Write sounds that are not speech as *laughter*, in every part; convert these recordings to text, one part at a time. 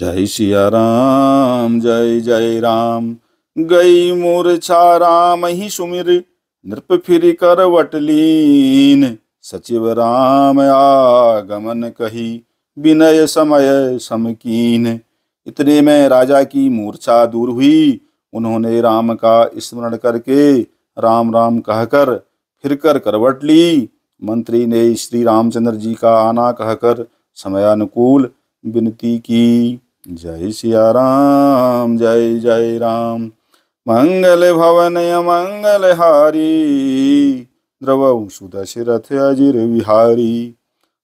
जय सिया राम, जय जय राम। गई मूर्छा राम, ही सुमिर नृप फिर कर वटलीन। सचिव राम आगमन कही, विनय समय समकीन इतने में राजा की मूर्छा दूर हुई। उन्होंने राम का स्मरण करके राम राम कहकर फिर कर करवट ली। मंत्री ने श्री रामचंद्र जी का आना कहकर समयानुकूल विनती की। जय सिया राम, जय जय राम। मंगल भवन मंगल हारी, द्रव सुदशरथ अजिर विहारी।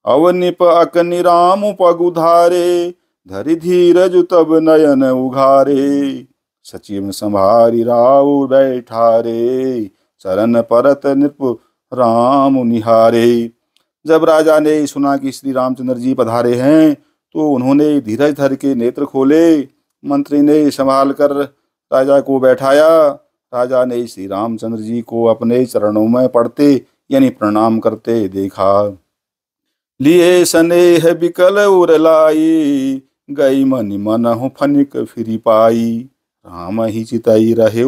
अवनिप अकनि राम पगुधारे, धरि धीरज तब नयन उघारे। सचिव संभारी राव बैठारे, चरण परत नृप राम निहारे। जब राजा ने सुना कि श्री रामचंद्र जी पधारे हैं तो उन्होंने धीरज धर के नेत्र खोले, मंत्री ने संभाल कर राजा को बैठाया। राजा ने श्री रामचंद्र जी को अपने चरणों में पड़ते यानी प्रणाम करते देखा। लिए स्नेह बिकल उरलाई गई मन मन हो फनिक फिरी पाई। राम ही चितई रहे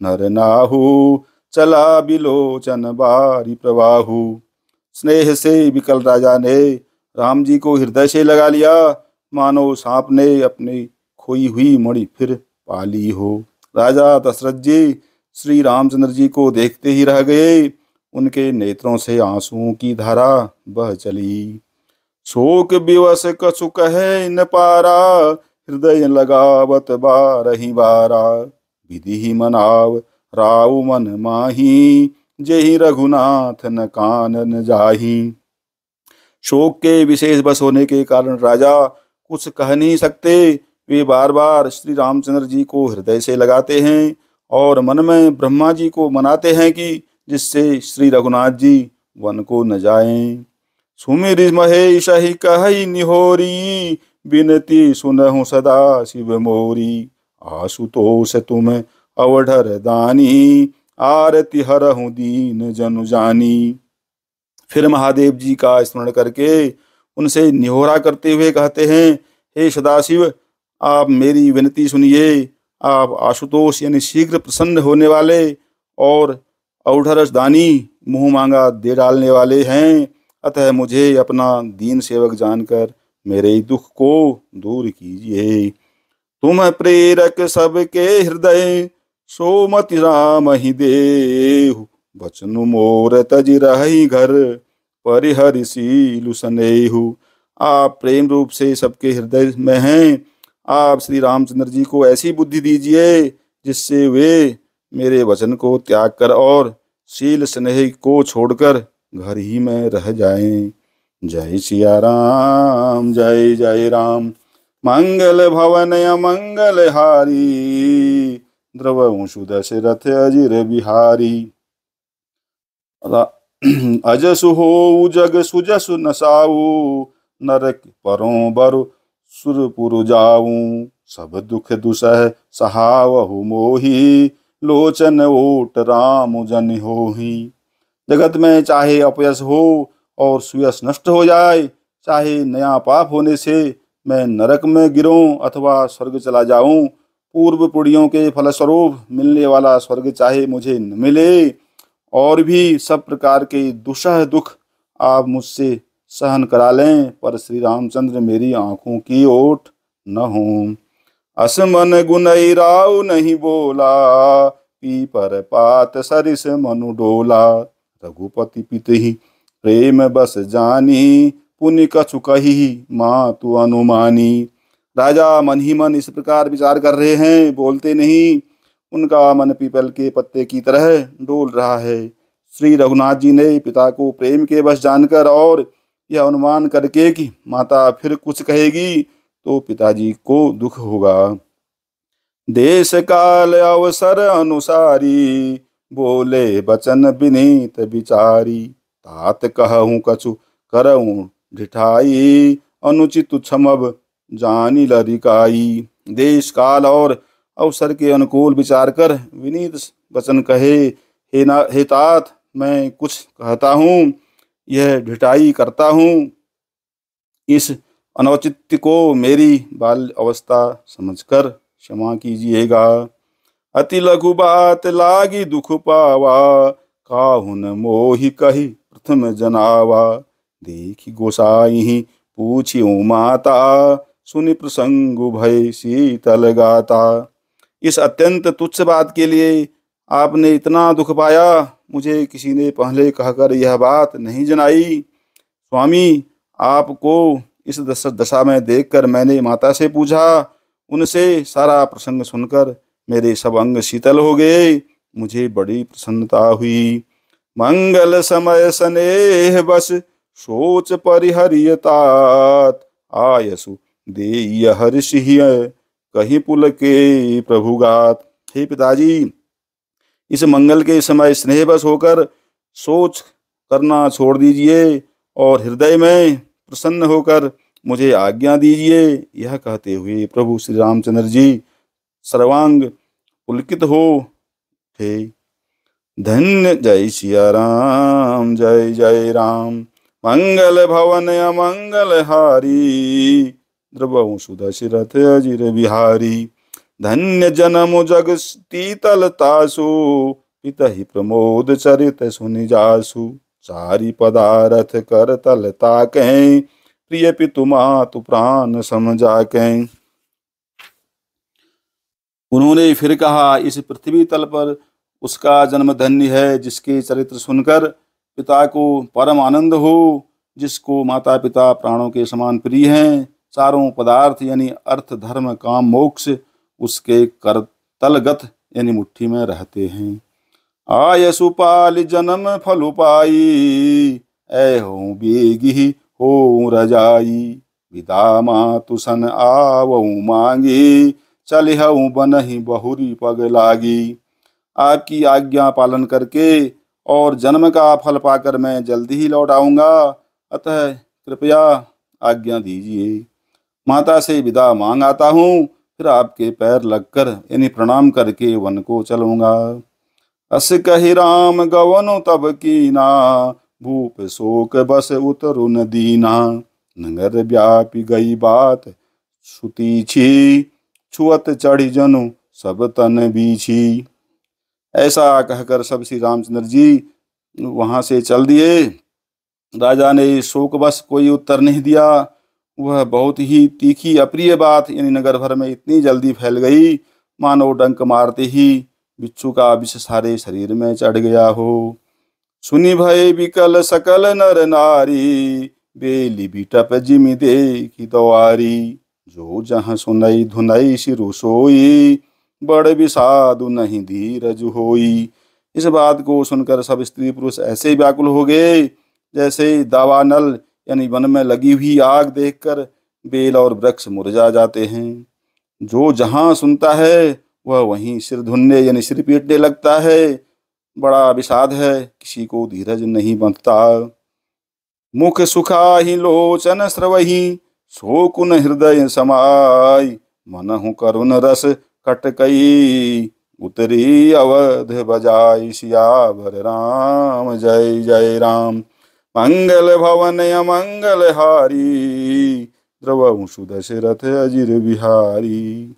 नर नाहु, चला बिलोचन बारी प्रवाहु। स्नेह से विकल राजा ने राम जी को हृदय से लगा लिया। मानो सांप ने अपनी खोई हुई मणि फिर पाली हो। राजा दशरथ जी श्री रामचंद्र जी को देखते ही रह गए। उनके नेत्रों से आंसुओं की धारा बह चली। शोक विवश कछु कहे न पारा। हृदय लगावत बारही बारा। विधि ही मनाव राव मन माही। जही रघुनाथ न कान न जाही। शोक के विशेष बस होने के कारण राजा कुछ कह नहीं सकते। वे बार बार श्री रामचंद्र जी को हृदय से लगाते हैं और मन में ब्रह्मा जी को मनाते हैं कि जिससे श्री रघुनाथ जी वन को न जाएँ। सुमिर महेश ही कह निहोरी बिनती सुनहु सदा शिव मोरी। आशुतोष तुम अवढर दानी, आरती हरहु दीन जनु जानी। फिर महादेव जी का स्मरण करके उनसे निहोरा करते हुए कहते हैं, हे सदाशिव, आप मेरी विनती सुनिए। आप आशुतोष यानी शीघ्र प्रसन्न होने वाले और औढ़रस दानी मुँह मांगा दे डालने वाले हैं। अतः मुझे अपना दीन सेवक जानकर मेरे दुख को दूर कीजिए। तुम प्रेरक सबके हृदय सोमति राम ही देहु। बचनु मोर तज रही घर परिहरिशीलु सनेहु। आप प्रेम रूप से सबके हृदय में हैं। आप श्री रामचंद्र जी को ऐसी बुद्धि दीजिए, जिससे वे मेरे वचन को त्याग कर और शील स्नेह को छोड़कर घर ही में रह जाएँ। जय सिया राम, जय जय राम। मंगल भवन मंगल हारी, द्रव सुदशरथ अजिर बिहारी। *clears throat* अजसु हो जग सुजसु नसाऊ, नरक परों बरु सुरपुर जाऊँ, सब दुख दुसह सहावहु मोही, लोचन ओट राम जन हो ही जगत में चाहे अपयस हो और सुयस नष्ट हो जाए, चाहे नया पाप होने से मैं नरक में गिरूं अथवा स्वर्ग चला जाऊँ, पूर्व पुड़ियों के फलस्वरूप मिलने वाला स्वर्ग चाहे मुझे न मिले और भी सब प्रकार के दुसह दुख आप मुझसे सहन करा लें, पर श्री रामचंद्र मेरी आँखों की ओट न हो। असमन गुनई राव नहीं बोला, पी पर पात सरिस मनु डोला। रघुपति पित ही प्रेम बस जानी पुण्य कछु कही माँ तू अनुमानी। राजा मन ही मन इस प्रकार विचार कर रहे हैं, बोलते नहीं उनका मन पीपल के पत्ते की तरह डोल रहा है। श्री रघुनाथ जी ने पिता को प्रेम के बस जानकर और यह अनुमान करके कि माता फिर कुछ कहेगी तो पिताजी को दुख होगा। देश काल अवसर अनुसारी, बोले बचन विनीत बिचारी तात कहूँ कछु करऊँ ढिठाई, अनुचित क्षमब जानी लरिकाई। देश काल और अवसर के अनुकूल विचार कर विनीत वचन कहे, हे ना, हे तात, मैं कुछ कहता हूँ, यह ढिटाई करता हूँ। इस अनौचित्य को मेरी बाल अवस्था समझकर क्षमा कीजिएगा। अति लघु बात लागी दुख पावा, काहुन मोहि कही प्रथम जनावा। देखी गोसाई पूछी माता, सुनि प्रसंग भय शीतल गाता। इस अत्यंत तुच्छ बात के लिए आपने इतना दुख पाया, मुझे किसी ने पहले कहकर यह बात नहीं जनाई। स्वामी, आपको इस दशा में देखकर मैंने माता से पूछा, उनसे सारा प्रसंग सुनकर मेरे सब अंग शीतल हो गए, मुझे बड़ी प्रसन्नता हुई। मंगल समय स्नेह बस, सोच परिहरियतात, आयसु दे हर्षि कहीं पुल के प्रभुगात। हे पिताजी, इस मंगल के समय स्नेह बस होकर सोच करना छोड़ दीजिए और हृदय में प्रसन्न होकर मुझे आज्ञा दीजिए। यह कहते हुए प्रभु श्री रामचंद्र जी सर्वांग पुलकित हो थे। धन्य जय सिया राम, जय जय राम। मंगल भवन अमंगल हारी। द्रव सुदशरथ अजिर बिहारी धन्य जनम जग शीतलतासु पित ही प्रमोद चरित सुनि जासु। चारि पदारथ कर तलता कहीं प्रिय पितु मातु प्राण समझा कहीं उन्होंने फिर कहा, इस पृथ्वी तल पर उसका जन्म धन्य है, जिसके चरित्र सुनकर पिता को परम आनंद हो, जिसको माता पिता प्राणों के समान प्रिय हैं। चारों पदार्थ, यानी अर्थ, धर्म, काम, मोक्ष उसके कर तलगत यानी मुट्ठी में रहते हैं। आय सुपाल जन्म फल पाई, ऐ हो बेगी हो रजाई। विदा मातु सन आवऊ मांगी, चलिहऊ बनही बहुरी पग लागी। आपकी आज्ञा पालन करके और जन्म का फल पाकर मैं जल्दी ही लौट आऊँगा। अतः कृपया आज्ञा दीजिए। माता से विदा मांग आता हूँ। फिर आपके पैर लगकर यानी प्रणाम करके वन को चलूँगा। अस कही, राम गवन तब की ना भूप शोक बस उतरु न दीना। नगर व्यापी गई बात छुती छी, छुअत चढ़ी जनु, सब तन बीछी। ऐसा कहकर सब श्री रामचंद्र जी वहाँ से चल दिए। राजा ने शोक बस कोई उत्तर नहीं दिया। वह बहुत ही तीखी, अप्रिय बात, यानी नगर भर में इतनी जल्दी फैल गई, मानो डंक मारते ही बिच्छू का विष सारे शरीर में चढ़ गया हो। सुनी भय विकल सकल नर नारी, बेली बिटप जिमि देखी दवारी जो जहाँ सुनई धुनई सिरु सोई, बड़ विषादु नहीं धीरज होई। इस बात को सुनकर सब स्त्री पुरुष ऐसे व्याकुल हो गए, जैसे दावानल यानी वन में लगी हुई आग देखकर बेल और वृक्ष मुरझा जाते हैं। जो जहाँ सुनता है, वह वहीं सिर धुनने यानी सिर पीटने लगता है। बड़ा विषाद है, किसी को धीरज नहीं बंधता। मुख सुखा ही लोचन स्रवही, शोकुन हृदय समाय मन करुण रस कटकई उतरी अवध बजाय सियावर राम, जय जय राम। मंगल भवन मंगल हारी द्रव सुदशरथ अजिर बिहारी।